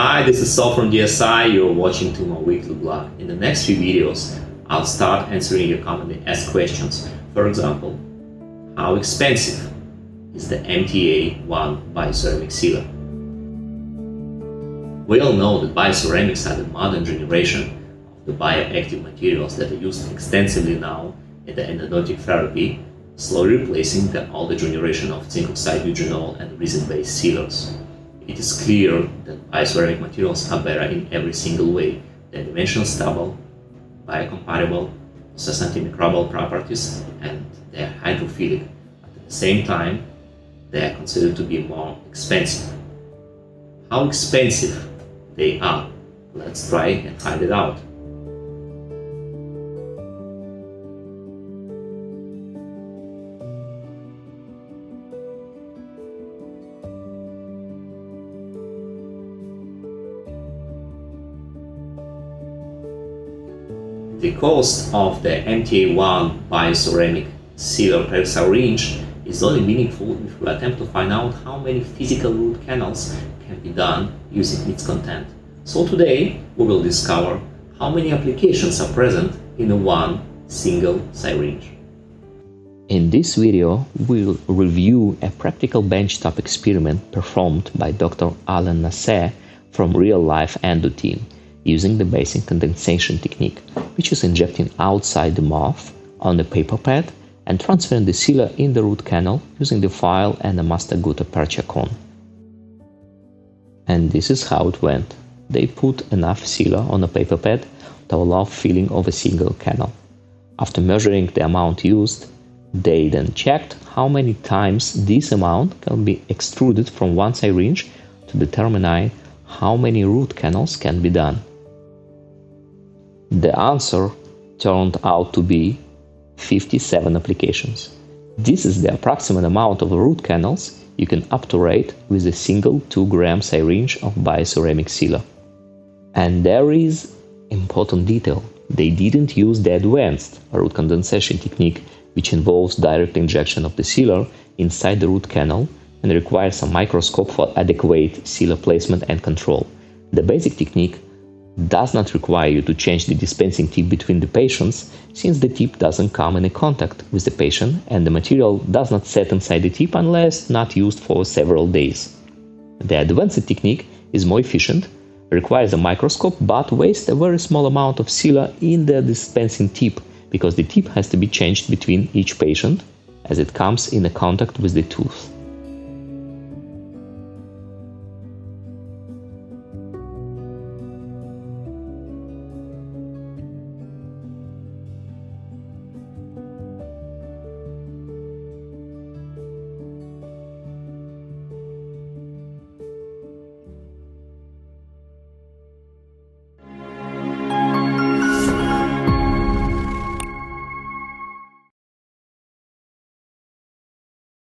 Hi, this is Sol from DSI. You're watching to my weekly blog. In the next few videos, I'll start answering your commonly asked questions. For example, how expensive is the MTA1 bioceramic sealer? We all know that bioceramics are the modern generation of the bioactive materials that are used extensively now in the endodontic therapy, slowly replacing the older generation of zinc oxide eugenol and resin-based sealers. It is clear that bioceramic materials are better in every single way. They're dimensional stable, biocompatible, possess antimicrobial properties, and they're hydrophilic. But at the same time, they are considered to be more expensive. How expensive they are? Let's try and find it out. The cost of the MTA1 bioceramic sealer per syringe is only meaningful if we attempt to find out how many physical root canals can be done using its content. So today we will discover how many applications are present in one single syringe. In this video, we'll review a practical benchtop experiment performed by Dr. Allen Nasseh from Real Life Endo team using the basic condensation technique, which is injecting outside the mouth on the paper pad and transferring the sealer in the root canal using the file and the Master Gutta Percha cone. And this is how it went. They put enough sealer on the paper pad to allow filling of a single canal. After measuring the amount used, they then checked how many times this amount can be extruded from one syringe to determine how many root canals can be done. The answer turned out to be 57 applications. This is the approximate amount of root canals you can obturate with a single 2 gram syringe of bioceramic sealer. And there is important detail. They didn't use the advanced root condensation technique which involves direct injection of the sealer inside the root canal and requires a microscope for adequate sealer placement and control. The basic technique does not require you to change the dispensing tip between the patients since the tip doesn't come in contact with the patient and the material does not set inside the tip unless not used for several days. The advanced technique is more efficient, requires a microscope but wastes a very small amount of sealer in the dispensing tip because the tip has to be changed between each patient as it comes in contact with the tooth.